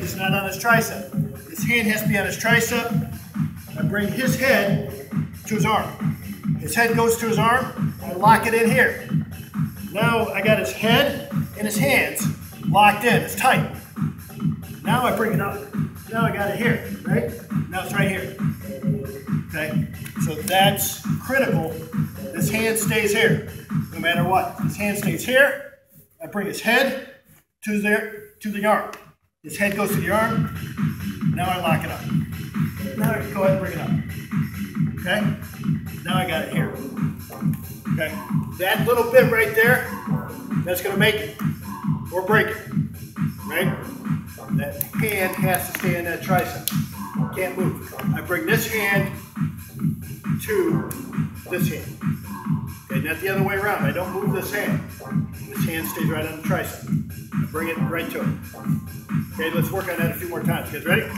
is not on his tricep. His hand has to be on his tricep. I bring his head to his arm. His head goes to his arm. I lock it in here. Now I got his head and his hands locked in. It's tight. Now I bring it up. Now I got it here, right? Now it's right here. Okay? So that's critical. This hand stays here, no matter what. His hand stays here. I bring his head to the, to the arm. His head goes to the arm. Now I lock it up. Now I go ahead and bring it up. Okay? Now I got it here. Okay? That little bit right there, that's going to make it or break it. Right? That hand has to stay in that tricep. Can't move. I bring this hand to this hand. Okay, not the other way around. I don't move this hand. This hand stays right on the tricep. Bring it right to it. Okay, let's work on that a few more times. Guys ready?